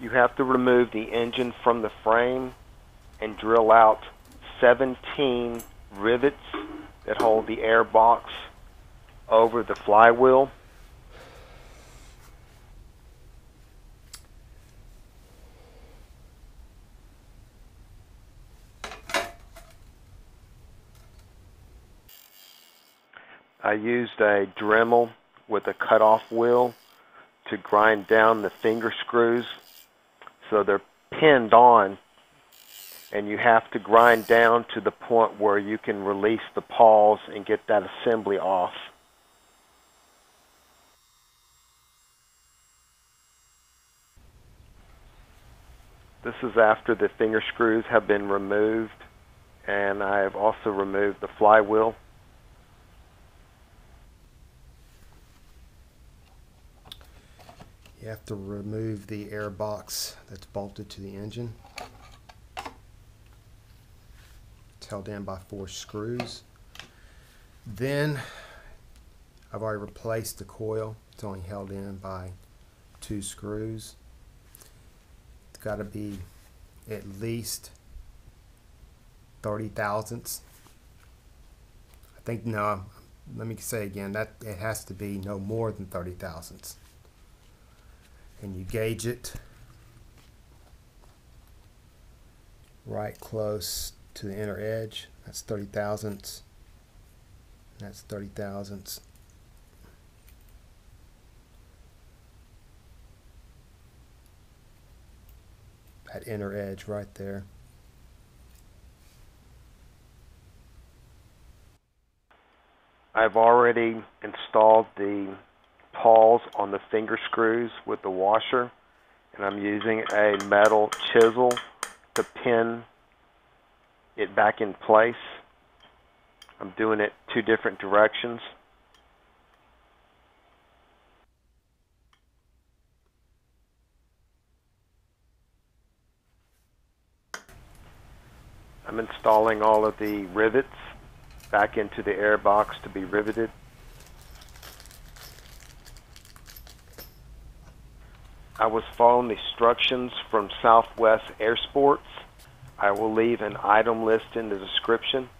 you have to remove the engine from the frame and drill out 17 rivets that hold the air box over the flywheel. I used a Dremel with a cutoff wheel to grind down the finger screws so they're pinned on and you have to grind down to the point where you can release the pawls and get that assembly off. This is after the finger screws have been removed and I have also removed the flywheel. Have to remove the air box that's bolted to the engine. It's held in by four screws. Then I've already replaced the coil. It's only held in by two screws. It's got to be at least 30 thousandths. I think, no, let me say again, that it has to be no more than 30 thousandths and you gauge it right close to the inner edge. That's 30 thousandths. That's 30 thousandths. That inner edge right there. I've already installed the pawls on the finger screws with the washer and I'm using a metal chisel to pin it back in place. I'm doing it two different directions. I'm installing all of the rivets back into the air box to be riveted. I was following instructions from Southwest Air Sports. I will leave an item list in the description.